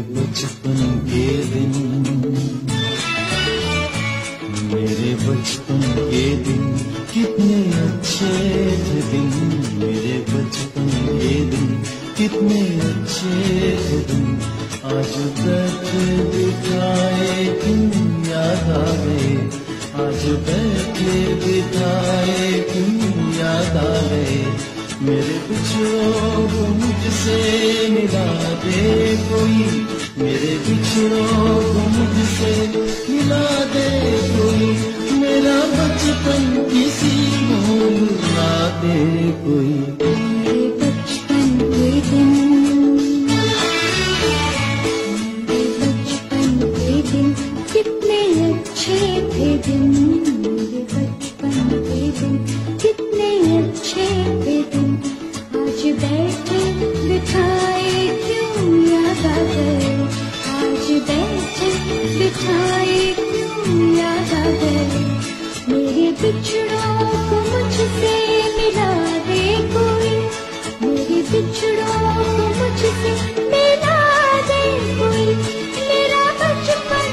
बचपन के दिन। मेरे बचपन के दिन, कितने अच्छे थे दिन। मेरे बचपन के दिन, कितने अच्छे थे दिन। आज बैठे बिठाए क्यों याद आ गए? आज बैठे बिठाए क्यों याद आ गए? मेरे पिछड़ों को मुझसे मिला दे। कोई मेरे पिछड़ों को मुझसे मिला दे कोई मेरा बचपन किसी को मिला दे कोई। कितने अच्छे थे दिन। बिछड़ों को मुझसे मिला को मुझसे मिला दे कोई। बचपन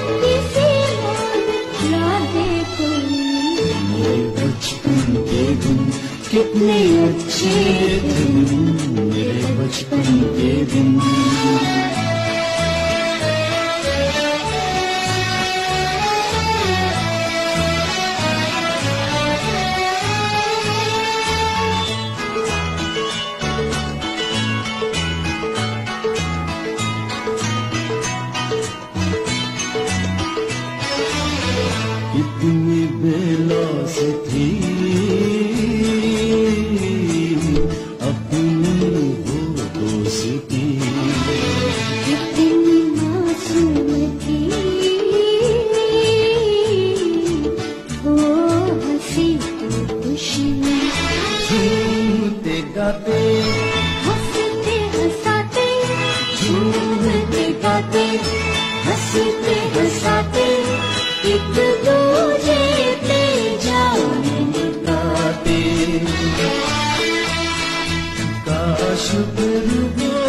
बचपन के दिन कितने अच्छे थे। मेरे बचपन के दिन कितनी बेलास थी। अपनी वो दोस्ती मासूम थी। वो हँसी तो खुशियाँ झूमते गाते। हँसते हंसाते। झूमते गाते। हँसते हंसाते। गो जाशुरु